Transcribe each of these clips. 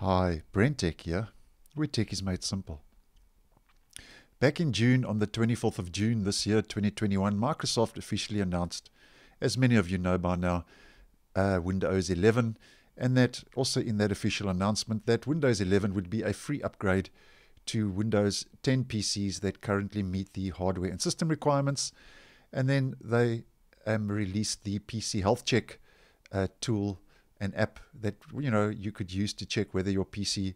Hi, BrenTech here, where tech is made simple. Back in June, on the 24th of June this year, 2021, Microsoft officially announced, as many of you know by now, uh, Windows 11, and that also in that official announcement that Windows 11 would be a free upgrade to Windows 10 PCs that currently meet the hardware and system requirements. And then they um, released the PC Health Check uh, tool an app that you know you could use to check whether your PC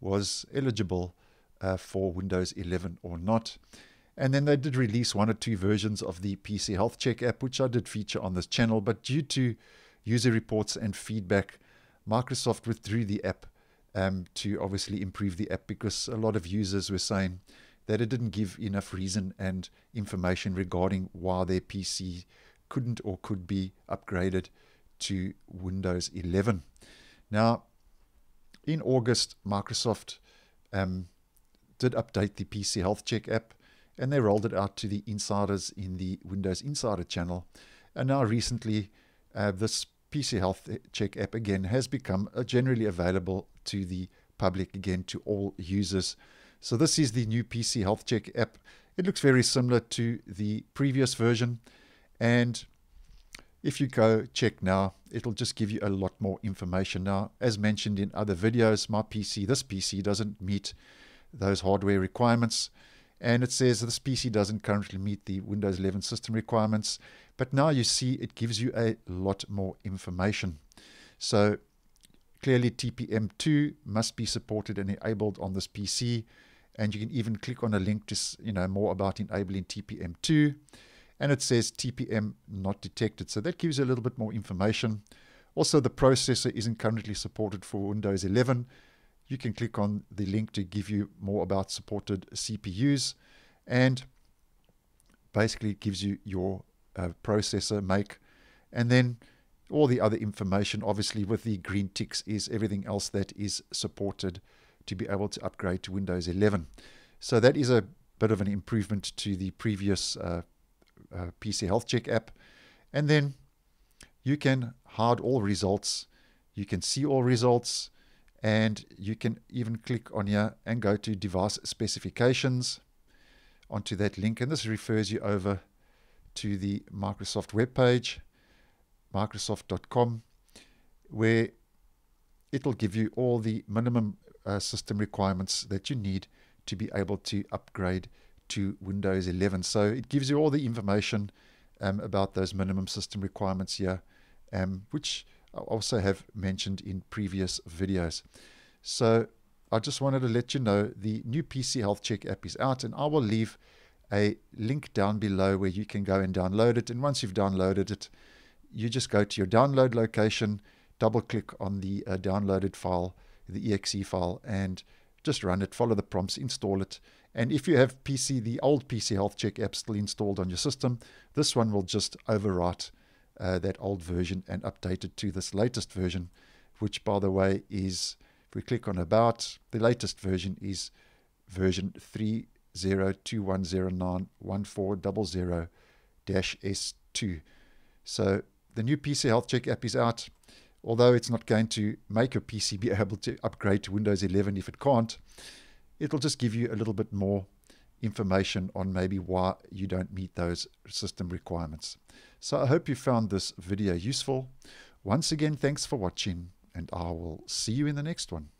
was eligible uh, for Windows 11 or not. And then they did release one or two versions of the PC Health Check app, which I did feature on this channel. But due to user reports and feedback, Microsoft withdrew the app um, to obviously improve the app because a lot of users were saying that it didn't give enough reason and information regarding why their PC couldn't or could be upgraded to Windows 11. Now, in August, Microsoft um, did update the PC Health Check app and they rolled it out to the insiders in the Windows Insider channel. And now, recently, uh, this PC Health Check app again has become uh, generally available to the public again to all users. So, this is the new PC Health Check app. It looks very similar to the previous version. And if you go check now, it'll just give you a lot more information. Now, as mentioned in other videos, my PC, this PC doesn't meet those hardware requirements. And it says this PC doesn't currently meet the Windows 11 system requirements. But now you see it gives you a lot more information. So clearly TPM2 must be supported and enabled on this PC. And you can even click on a link to you know more about enabling TPM2 and it says TPM not detected. So that gives you a little bit more information. Also, the processor isn't currently supported for Windows 11. You can click on the link to give you more about supported CPUs and basically gives you your uh, processor make and then all the other information obviously with the green ticks is everything else that is supported to be able to upgrade to Windows 11. So that is a bit of an improvement to the previous uh, uh, PC Health Check app. And then you can hide all results. You can see all results. And you can even click on here and go to device specifications onto that link. And this refers you over to the Microsoft webpage, microsoft.com, where it'll give you all the minimum uh, system requirements that you need to be able to upgrade to Windows 11. So it gives you all the information um, about those minimum system requirements here, um, which I also have mentioned in previous videos. So I just wanted to let you know the new PC Health Check app is out, and I will leave a link down below where you can go and download it. And once you've downloaded it, you just go to your download location, double click on the uh, downloaded file, the exe file, and just run it, follow the prompts, install it. And if you have PC, the old PC Health Check app still installed on your system, this one will just overwrite uh, that old version and update it to this latest version, which, by the way, is, if we click on About, the latest version is version 3021091400-S2. So the new PC Health Check app is out although it's not going to make your PC be able to upgrade to Windows 11 if it can't, it'll just give you a little bit more information on maybe why you don't meet those system requirements. So I hope you found this video useful. Once again, thanks for watching, and I will see you in the next one.